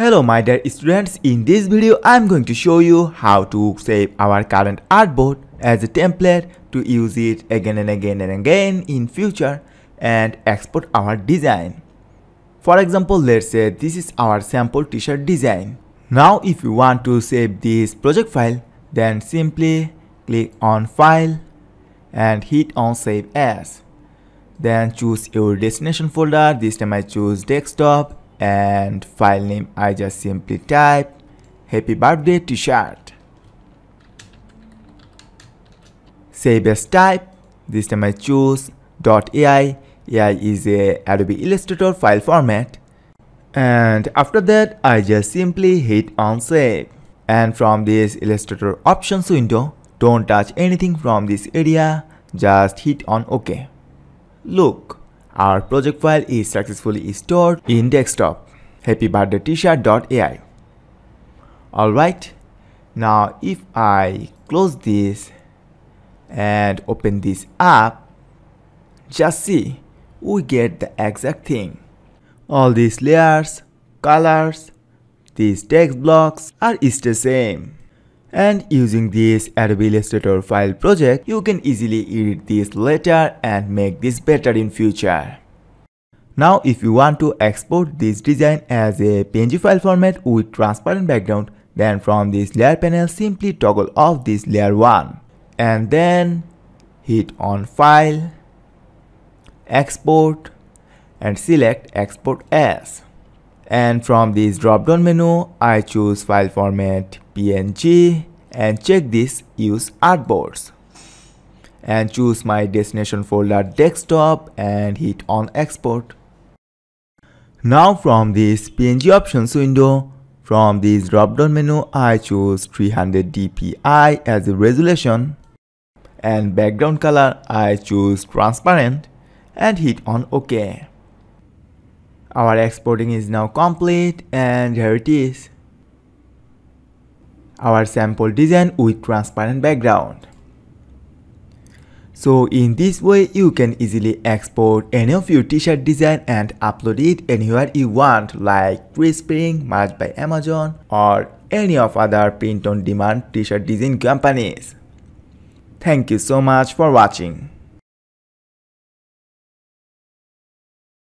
Hello my dear students, in this video I am going to show you how to save our current artboard as a template to use it again and again and again in future and export our design. For example, let's say this is our sample t-shirt design. Now if you want to save this project file, then simply click on file and hit on save as. Then choose your destination folder, this time I choose desktop and file name I just simply type happy birthday t-shirt. Save as type this time I choose .ai AI is a Adobe Illustrator file format. And after that I just simply hit on save. And from this Illustrator options window don't touch anything from this area just hit on OK look our project file is successfully stored in desktop happybirthday Alright, now if I close this and open this up, just see, we get the exact thing. All these layers, colors, these text blocks are is the same. And using this Adobe Illustrator file project, you can easily edit this later and make this better in future. Now if you want to export this design as a PNG file format with transparent background, then from this layer panel simply toggle off this layer 1 and then hit on file, export and select export as and from this drop down menu I choose file format PNG and check this use artboards and choose my destination folder desktop and hit on export. Now from this PNG options window from this drop down menu I choose 300 dpi as a resolution and background color I choose transparent and hit on OK. Our exporting is now complete and here it is. Our sample design with transparent background. So in this way you can easily export any of your t-shirt design and upload it anywhere you want like Teespring, Merch by Amazon or any of other print on demand t-shirt design companies. Thank you so much for watching.